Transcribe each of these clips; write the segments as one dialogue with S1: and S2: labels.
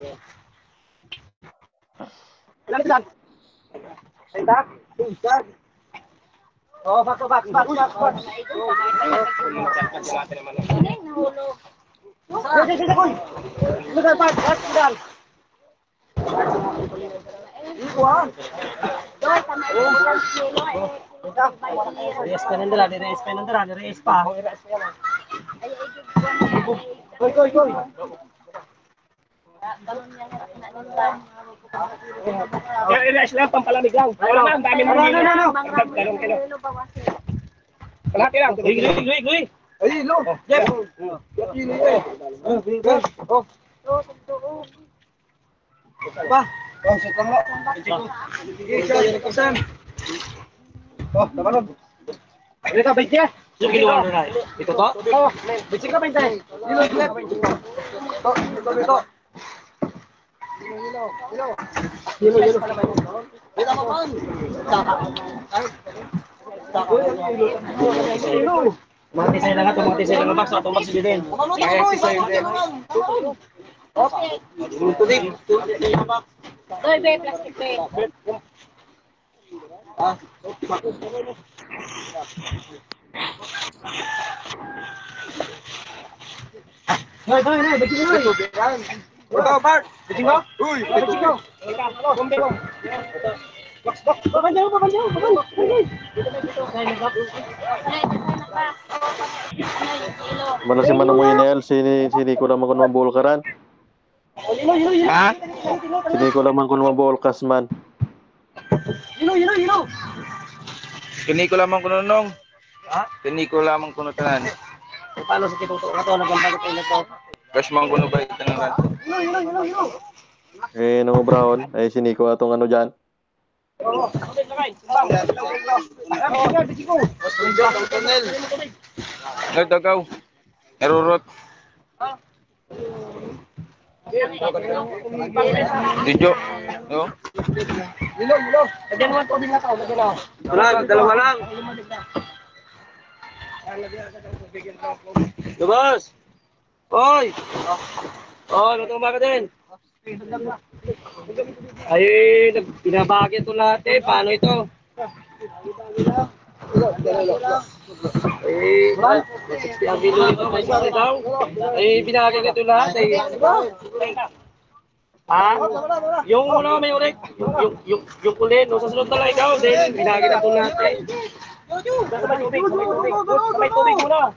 S1: Ilan ilan? Isa? Isa? Oh, back to back, back, back, back.
S2: Nahulog.
S1: Sige, sige, sige. Lugan, back, back, lugan. Ikuan.
S2: Doy, tama yung kilo eh.
S1: Reyes pa nandala, reyes pa nandala, reyes pa.
S2: Ay, ay.
S1: Koy, koy, koy.
S3: Kaya i-rice lang, pampalamig lang. Wala na, ang dami mo.
S1: No, no, no,
S3: Dalawang kilo. Kalahati lang.
S1: Gui, gui, gui, gui. Ay, lo. Jeff. Kilo eh. Oh, Oh, pa. Oh, sit lang lo. Sige, sige, kusan. Oh, tabalog. Ini ka 20. Sige, kiluan na. Ito to? Oh, 20 ka 20. Kilo, Jeff. To, ito, ito. Kilo, kilo. Kilo, kilo. Kita mo pan. Saka. Saka. Kilo. Mga tisay lang ito, mga tisay lang box, ito box din. Kaya tisay din. Okay. Tuloy, tuloy box.
S2: Doy, be, plastic be.
S1: Ah. Hoy, hoy, hoy, bacing hoy. Ito, Bart. Bacing ko? Uy, bacing ko. Box, box. Babanjaw, babanjaw, babanjaw.
S2: Ay, tayo na pa. Ano yung kilo?
S4: Mana si Manong Winel, sini sini ko lamang kun mabulkaran.
S1: Ilo, ilo, ilo.
S3: Ha?
S4: Sini ko lamang kun mabulkas man.
S1: Ilo, ilo, ilo.
S5: Kini ko lamang kuno nong.
S1: Ha?
S5: Kini ko lamang kuno tanan.
S1: Paano sa kituto ka to, nagbabago tayo na to.
S5: Cash man kuno ba
S1: ilo, ilo, ilo.
S4: Eh nung brown, ay sini ko atong ano diyan.
S1: Oo.
S5: Nagdagaw. Erurot. Dijo. No?
S1: Ilo, ilo. Lagyan mo ang tubig na tao. Wala, dalawa lang. Lubos! Hoy! Oh, luto ka din. Ay, binabagi ito lahat eh. Paano ito? Eh, ang bilo nito may isa daw. Ay, binagay ito lahat eh. Ha? Yung ano, may ulit. Yung, yung, yung, kulin. No, sa sunod na lang ikaw. Then, binagay na ito lahat eh. May tubig, tubig. May tubig muna.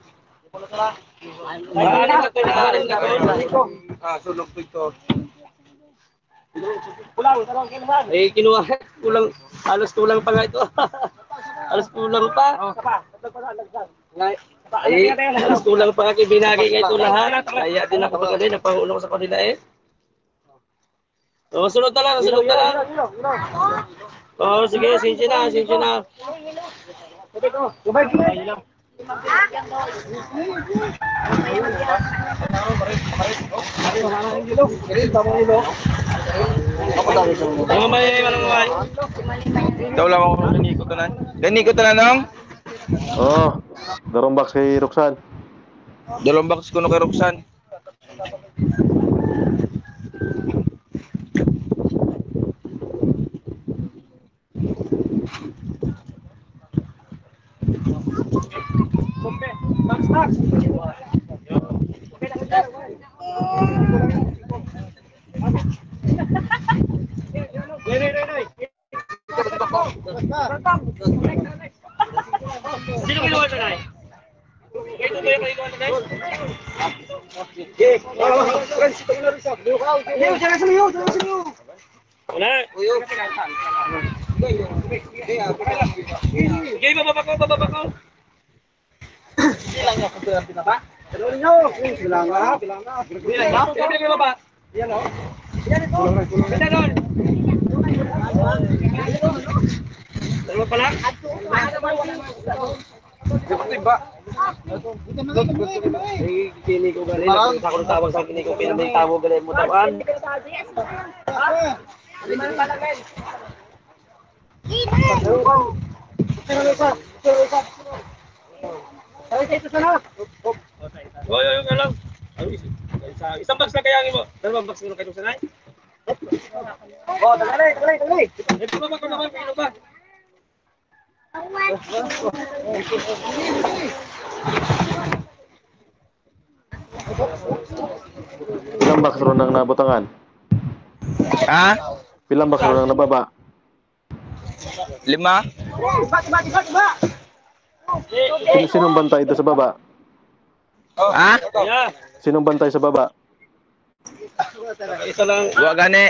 S1: Ay, ano na ito.
S5: Ah.
S1: Kulang, kinuhan. Eh, kinuha. Kulang, halos kulang pa nga ito. halos kulang pa. Eh, halos kulang pa nga binagay nga ito lahat. Kaya din ako pagkali, napahulong ko sa kanila eh. Oh, sunod na lang, sunod na lang. Oh, sige, sinsya na, sinsya na. Ano may manong may?
S5: Daw lang ako kini ko tanan. Kini ko tanan nong.
S4: Oh, darong box kay Roxanne.
S5: Dalawang box kuno kay Roxanne.
S1: Sino kinuha na nai? Ito ba yung kinuha na nai? Wala. Sige, bababa ko, bababa ko. Bilang niya kung bilang binaba. Bilang niyo. Bilang nga, bilang nga. Bilang nga. Bilang nga baba. Yan o. Yan ito. Bilang doon. Dalawa pa lang?
S5: Tiba.
S1: Eh, kini ko galing. Ako nang tawag sa kini ko. Pinamay tawag galing mo tawan. Oy, oy, oy, lang. Isa, isang box lang kayangin mo. Dalawang box mo kayo sanay.
S3: Oh, tagalay, tagalay, tagalay.
S1: Ito ba ba kung naman pino ba?
S4: Ilang box ron ang nabutangan?
S5: Ha?
S4: Ilang box ron ang nababa?
S5: Lima?
S3: Iba, iba, iba, iba.
S4: Sino, sinong bantay ito sa baba?
S5: Ha?
S1: Yeah.
S4: Sinong bantay sa baba?
S1: Isa lang.
S5: Wa gani.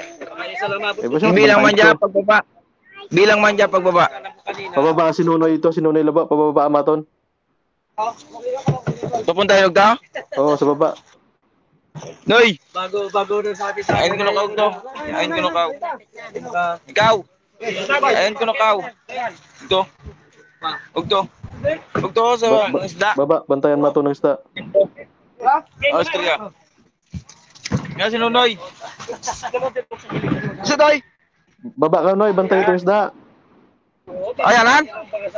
S1: Isa lang mabot.
S4: Eh,
S5: Bilang man dyan
S4: ito?
S5: pagbaba. Bilang man dyan pagbaba.
S4: Pababa ang sinunoy ito, sinunoy laba, pababa amaton.
S5: Pupunta yung daw?
S4: Oo, sa baba.
S5: Noy!
S1: Bago, bago rin sabi sa
S5: Ayun ko na kaw to. Ayun ko na kaw. Ikaw! Ayun ko na kaw. Ito. Ugto. Ugto sa isda.
S4: baba, bantayan mo ito ng isda.
S5: Austria. Nga si Nunoy. Si Toy.
S4: Baba ka, Noy, bantay itong isda.
S5: Ayan lan.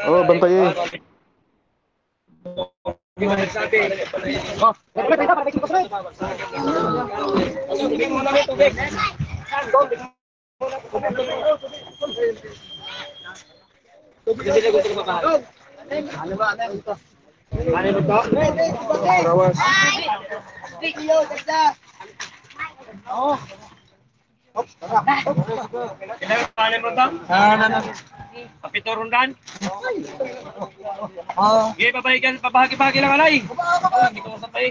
S4: Oo, bantay eh.
S1: Tubig. Tubig na gusto ko makahan. Ano ba? Ano ba Oo. Oh. Ilang pangalan mo ba? Ah, na na. Kapito rundan? Oo. Sige, babahigan, pabahagi-bahagi lang alay. Pabahagi ko sa tayo.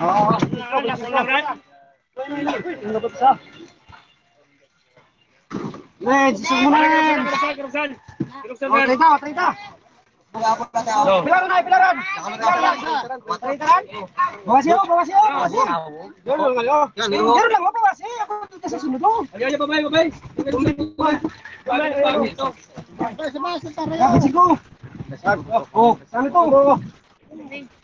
S1: Oo. Ned, sumuna. Okay,
S3: 30, 30. Pilar na, pilaran! Pilaran! Bawasi ako, bawasi ako, bawasi!
S1: Gano'n lang ako.
S3: Gano'n lang ako, bawasi! Eh! Ako dito sa sunod oh!
S1: ko. Ayaw, babay, babay! Babay, babay!
S3: Sabay, sa tara
S1: yan!
S3: Bawasi
S1: ko!
S3: Oh, saan ito?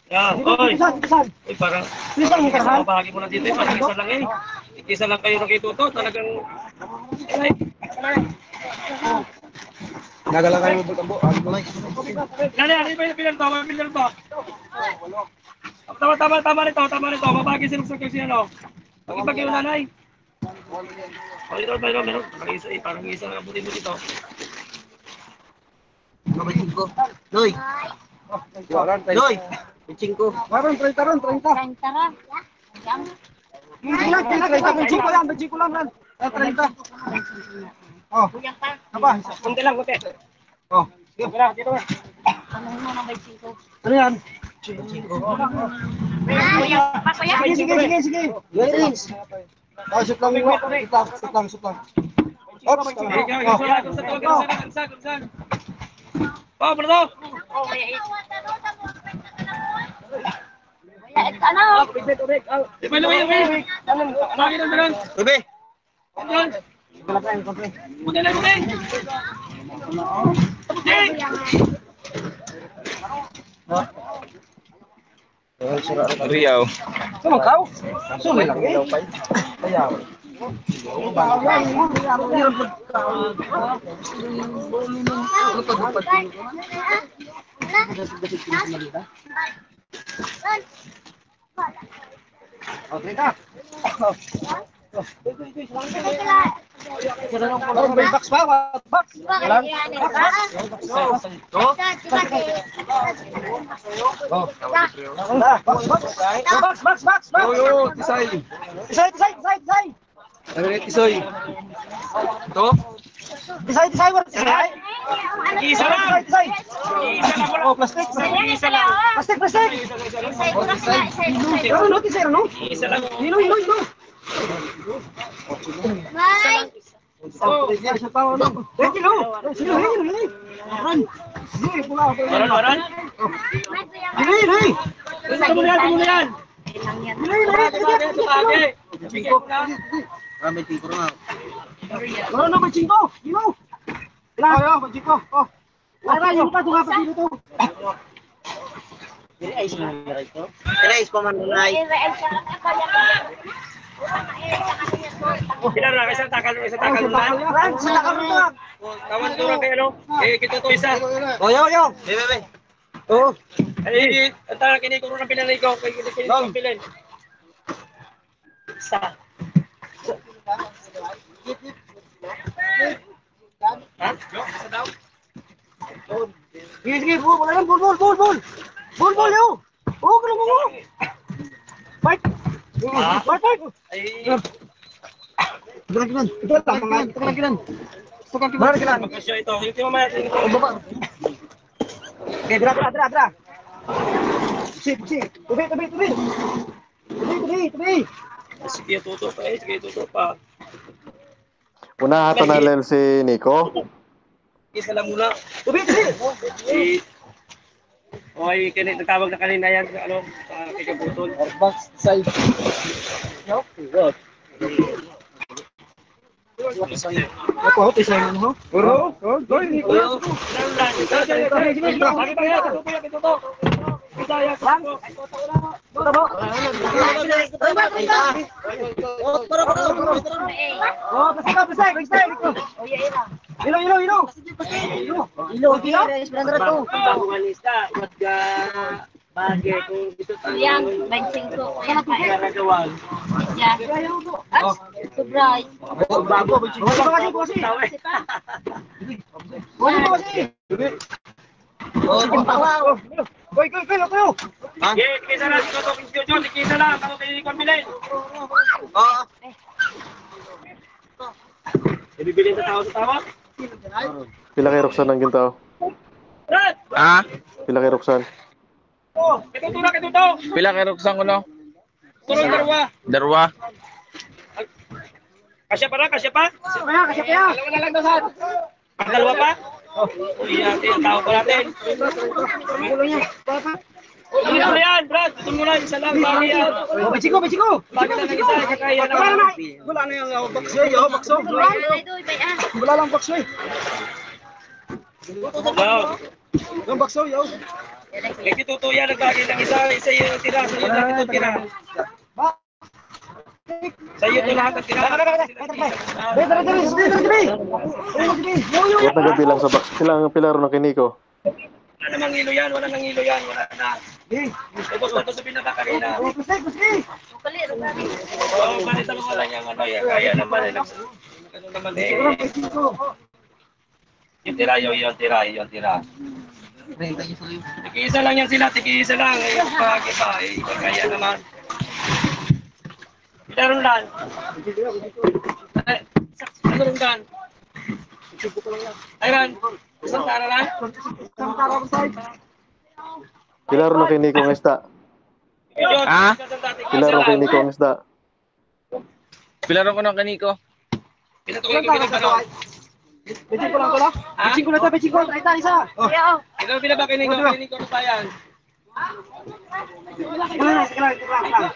S3: Yeah,
S1: oy! Ay,
S3: parang... Pisan, pisan!
S1: Bahagi mo na dito, eh, parang isa lang eh. Isa lang kayo nakituto, talagang... Ay,
S3: ay! Kayo mo bukambo. Ano na?
S1: Nani, ano ba yung pinal ba? May pinal ba? Tama, tama, tama nito, tama nito. Mabagi sinuksak yung siya, no? Pag-ibag yung nanay. Oh, ito, ito, meron. Parang isa, eh, parang isa lang buti mo dito.
S3: Doy. Doy. Chingko. Parang 30 ron, 30.
S2: Tara. Yan.
S3: Hindi lang, hindi lang, 30. Chingko lang, chingko lang ran. Ah, 30. Oh,
S2: Kuya ka.
S3: apa?
S1: Kunti lang, kunti.
S3: Oh,
S1: Dito na, dito na.
S2: Ano mo na may singko?
S3: ano yan?
S2: Kuya, pa kuya.
S3: Sige, sige, sige, sige. Yes. Oh, shoot lang mo. Shoot lang, shoot lang, shoot lang. Oops.
S1: Eh, ikaw, ikaw, saan, saan, saan, saan, saan, saan, saan? Oh, Bruno!
S2: Oh, kuya. eh. Kuya, eh, ano?
S1: Di ba lumay, lumay? Lagi na meron.
S5: Ube.
S1: Yan. Punta na, punta.
S5: Riyaw.
S3: Sumang kau? Sumi lang eh. Oh, trita. Oh, may box pa, box. Wala. Oh. Oh. Box, box. Box, box, box, box.
S5: Oyo, tisay.
S3: Tisay, tisay, tisay, tisay.
S5: Ano tisoy? To?
S3: Tisay, tisay, wala tisay.
S1: Isa lang.
S3: Tisay, tisay.
S1: Isa lang wala.
S3: Oh, plastic.
S1: Isa lang.
S3: Plastic, plastic. Ano, no, tisay, ano?
S1: Isa lang.
S3: Hilo, hilo, hilo. Oh, yan, sa tao, ano? Eh, hilo. Eh, hilo, hilo, hilo. Aran. Hilo, pula, pula.
S1: Waran, waran.
S3: Hilo, hilo, hilo.
S1: Ito mo na yan, ito mo na yan.
S3: Hilo, hilo, hilo.
S1: Tingko na.
S3: Wala na, may chinko. Hilo. Wala, wala, may chinko. Oh. Wala, yung pa, tunga pa dito to.
S1: Kailan na, isang takal, isang takal
S3: Oh,
S1: na.
S3: Ran, sa lakar mo.
S1: Kawan ko lang kayo? Eh, kita to isa.
S3: Oh, yo, yo. Oh.
S1: Ay, ang tara, kiniko rin ang pinanay ko. Kay kiniko ang pilin. Sa. Ha? Sa daw?
S3: Sige, sige, bul, bul, bul, bul, bul, bul. Bul, bul, yo. Oh, kalau mo. Fight.
S1: Ah.
S3: Fight, fight.
S1: Ay,
S3: Ito lang kilan. Ito lang mga. Kilan. Ito lang kilan. kilan.
S1: magkasya ito. Yung timamaya, tingin ko.
S3: Baba. Okay, dra, dra, dra, dra. Si, si. Tubi, tubi, tubi. Tubi, tubi, tubi.
S1: Sige, tuto pa eh. Sige, tuto pa.
S4: Una ata na si Nico.
S1: Isa lang muna.
S3: Tubi, tubi.
S1: Eh, Okay, kini nagtawag na kanina yan sa ano, sa kikabutol.
S3: Box side. No? Good. Ako, ako, isa yun, ho? Oro, oh, go, Nico. Oh, pasay ka, pasay, pasay, Nico. Ilo, ilo, ilo. Ilo, ilo, ilo.
S2: Yang, 25. Yan,
S1: Gagawan.
S2: yan. Ah, sobra.
S3: Bago, bago kasi, kasi. Bago kasi. Oh, Goy, goy, goy, goy.
S1: Sige, tikisa lang, tuto, Jojo, tikisa lang, ako kayo ni Kambilin.
S3: Oo.
S1: Ibibili sa tao sa tawa.
S4: Pila kay Roxanne ang gintaw?
S5: Ah?
S4: Pila kay Roxanne?
S1: Oh, kituto na, kituto!
S5: Pila kay Roxanne ko no?
S1: Turong darwa.
S5: Darwa.
S1: Kasya pa na, kasya pa?
S3: Kaya, kasi kaya.
S1: Dalawa na lang daw saan? Ang dalawa pa? Oh, uwi natin, tao ko natin.
S3: Gulo niya.
S1: Uwi na yan, Brad. Ito muna, isa lang, bagay yan.
S3: Oh, bachiko, bachiko.
S1: Bagay lang ang isa, kakaya
S3: Wala na. Wala na yung oh, bakso, yo, bakso. Wala lang bakso eh.
S1: Wow.
S3: Yung bakso, yo.
S1: May kituto yan, nagbagay lang isa, isa yung tira, sa iyo lang ito tira. Sa iyo lahat ang tira.
S3: Dre, dre, dre, dre, dre, dre. Dre, dre. Yo, yo, yo.
S4: Huwag nagabilang sa box. Pila ang pilaro ng kay Nico?
S1: Wala namang ilo yan, wala nang ilo yan, wala na.
S3: Eh,
S1: Ito, ito sa pinaka kanina.
S3: oh, pasay, pasay.
S2: Kali, rugani.
S1: Oo, manita mo wala niyang ano, yan, kaya naman eh. Ano naman eh. Yung tira, yung, yung tira, yung tira. Tiki-isa lang yan sila, tiki-isa lang. Eh, pagi pa, eh, kaya naman. Meron lang. Eh, Ano rin dan? Ay, Ran, isang tara lang.
S3: Isang tara ko side.
S4: Pilaro ng kay Nico ang isda.
S1: Tiki-isa
S4: Pilaro kay
S1: lang.
S4: Nico ang isda.
S5: Pilaro ko ng kaniko.
S1: Pinatuloy ko pinagtanong.
S3: Bachiko lang ko lang. Na to, bachiko. Isa, isa. Oh.
S1: Pinabakay ni ko, ni ko na bayan.
S3: Wala na, wala na, wala na.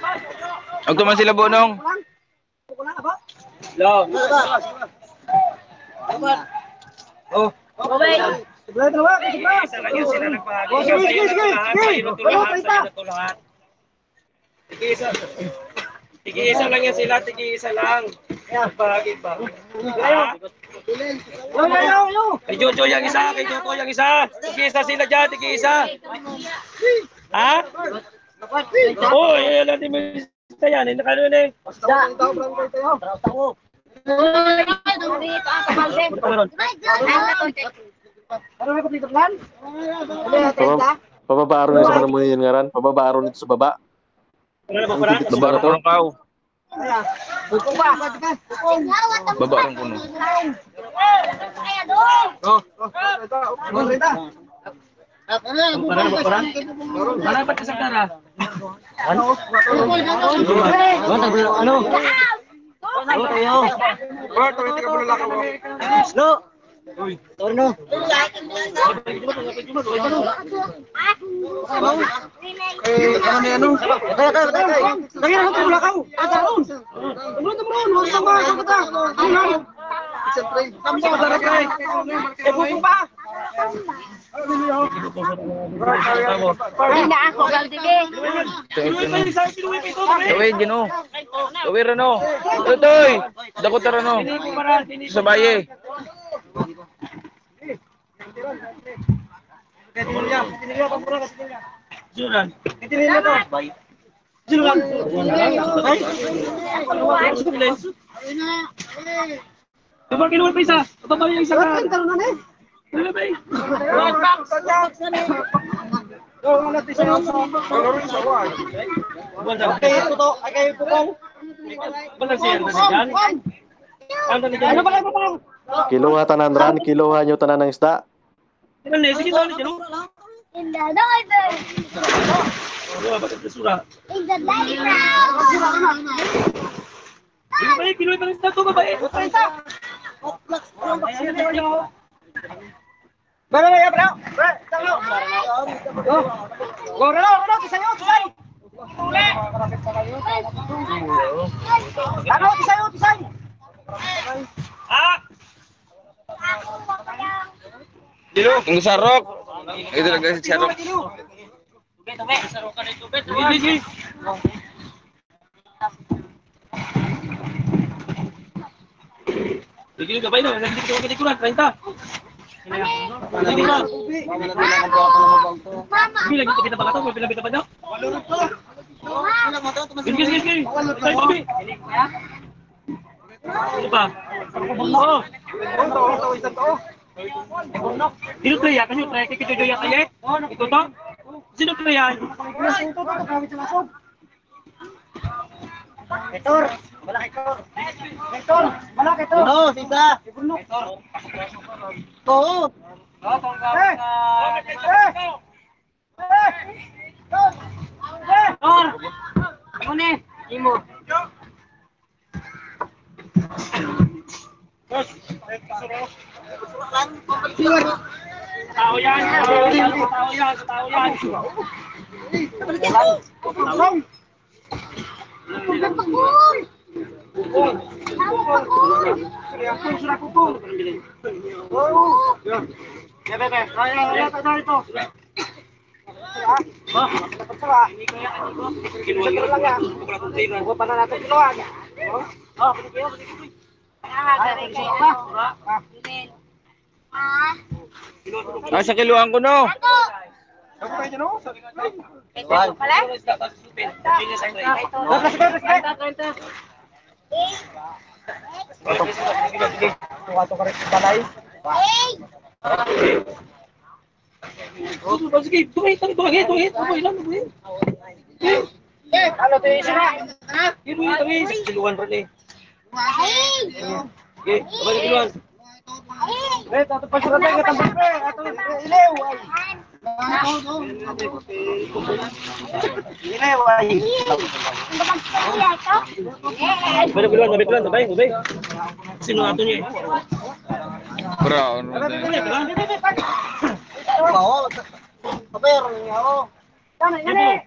S5: Huwag tuman sila bunong.
S3: Na ba?
S1: Lo.
S3: Oh. Wala na ba? Kasi ba?
S1: Isa lang yun sila nagpahagi.
S3: Oh, sige, sige, sige, sige.
S1: Na na to lahat. Tigi-isa. Tigi-isa lang yan sila, tigi-isa lang. Bahagi ba? Ha?
S3: Yo, yo, yo, yo.
S1: Kay Jojo yung isa, kay Jojo yung isa. Tigi-isa sila dyan, tigi-isa. Ha? Oh, yun lang din mo isa yan. Ka nun eh.
S2: Uy, dito ang kabalde. Ay, na to.
S3: Ano may kapitong lan?
S4: Pababa, pababa nito sa manamunin nga ran. Pababa nito sa baba.
S1: Ano na ba para?
S5: Baba rin ko ng kaw.
S3: Bukong ba? Bukong.
S5: Baba rin ko no.
S2: Ay, ado.
S3: Oh, oh, ito. Oh, ito.
S1: Para na ba para? Para ba't kasang tara?
S3: Ano? Ano? Ano tayo? Bert, tuloy ka muna lang ako. No. Torno. Eh, ano na ano? Tayo, tayo, tayo. Tayo, ano? Ano? Ano tayo, ano? Ano tayo, ano tayo? Ano tayo? Siyempre. Kami sa masarap na eh. Eh, bukong pa.
S2: Ay, na ako, galdige.
S5: Gawin, gino. Gawin rin no. Tutoy! Dakot rin no. Sa baye.
S3: Kaya tinulya, tinulya ka muna kasi tinulya.
S1: Sino lang? Sino lang? Ay! Sino lang? Diba kinuha pa isa? Baba yung isa ka. Ano ba eh? Balang siya na dyan. Ano na dyan? Ano ba ba?
S4: Kiluha tanan ran, kiluha nyo tanan ng isda.
S1: Ano na? Sige, tawag niya.
S2: In the diaper.
S1: Ano ba? Bakit nasura?
S2: In the diaper.
S1: Ano ba eh? Kinuha pa rin sa ito babae. Ah!
S5: Ang sarok. Ito lang guys, sarok.
S1: Sige, sige. Sige, gabay na. Nagdito ko kitikuran. 30. Na.
S2: Mama.
S1: Sige, lagi kita ba kato? May pinabita pa niya? Sige, sige, sige. Tayo, sige. Ano pa? Oo. Sino kaya? Kasi try kay Jojo ya kaya? Ito to? Sino Ketor. Wala ketor. Ketor. Wala ketor.
S3: No, sisa. Ibunok. Ketor. Oo.
S1: No, tongga. Eh. Eh. Mune. Imo. Bos, Bukan Kiluan
S5: Ah, Ah. Ah, sa kiluan ko no.
S1: Sige, tuloy, tuloy, tuloy, tuloy, tuloy lang, tuloy.
S3: Ano to yung sira?
S1: Tuloy, tuloy, kiluan rin eh. Sabay na kiluan.
S3: Eh, tato pa sila tayo katambak pe. Ato ilaw. Ilaw ay.
S1: Sabay na kiluan, sabay kiluan, sabay, sabay. Sino ato niya eh?
S5: Bro, ano na
S1: Ano niya, kiluan?
S3: Oo. Paper niya ako. Tama, gani.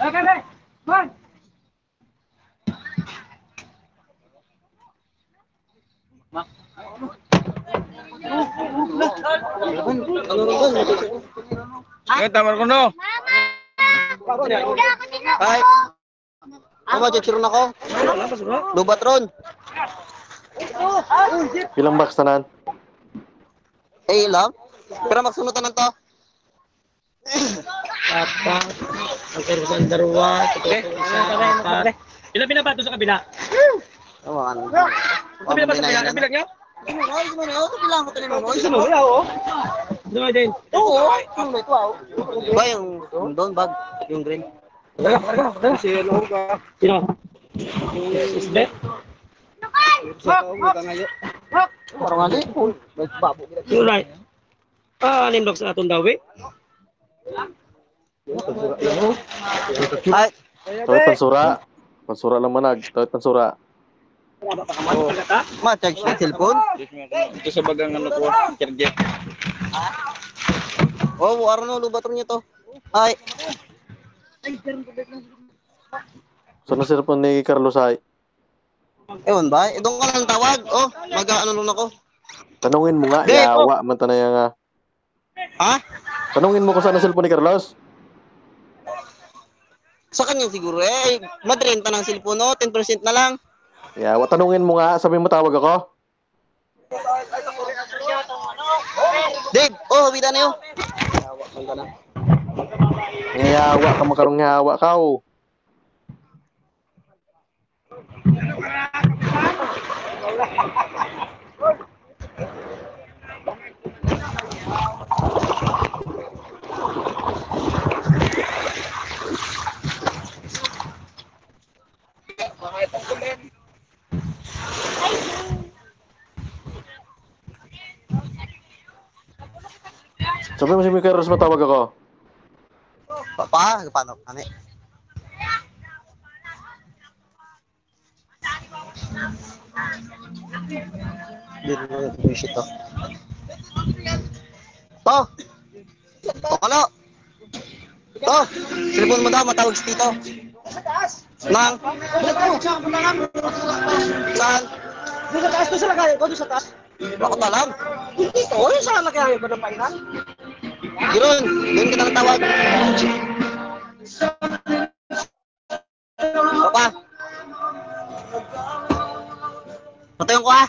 S3: Okay, okay. Man.
S5: Ngayon, tamar ko no.
S3: Ay. Ano ba chichiron ako?
S1: Sura.
S3: Lubatron.
S4: Ilang box tanan?
S3: Eh, lang. Pero magsunutan ng to.
S1: Apat. Ang karusan dalawa. Ito, isa, apat. Ilan binabato sa kabila?
S3: Tawakan.
S1: Sa kabila ba sa kabila? Kabila niya?
S3: Ay, sino na? Ito bilang ko tayo.
S1: Isa mo, oh. Ano din?
S3: Oo. Ano ito ah? Ba yung yung doon bag, yung green.
S1: Karga, karga, karga. Sino ka? Sino? Isbet?
S3: Parang ano eh. Babo.
S1: Right? Ah, nimlok sa atong dawi.
S3: Ay,
S4: Tawid pansura. Pansura lang manag. Tawid
S1: kaman, pagkata.
S3: ma-charge yung cellphone.
S5: Ito sa bagang ano ko, charger.
S3: Oh, araw na lubatron niya to. Ay,
S4: So na cellphone ni Carlos ay.
S3: ewan ba? Eh, doon ka lang tawag. Oh, mag-ano nun ako.
S4: Tanungin mo nga,
S3: Di,
S4: yawa man tanay nga.
S3: Ha?
S4: Tanungin mo kung saan ang cellphone ni Carlos.
S3: Sa kanya siguro eh. Madrenta ng cellphone no, 10% na lang.
S4: Yawa, tanungin mo nga, sabi mo tawag ako.
S3: Dave, oh, habita na yun.
S4: Ngayawa ka makarong ngayawa ka oh. Sabi mo si Mika Ros matawag ako.
S6: Pa, paano? Ano? Dito mo yung shit to. To! To, kalo! To! Cellphone mo daw, matawag si Tito. Nang? Saan?
S7: Doon sa taas, doon sa lagayan ko, doon sa taas.
S6: Bakit alam?
S7: Dito, o yun sa lagayan ko ng painan.
S6: Giron, doon kita natawag. Papa. Patayong ko ah.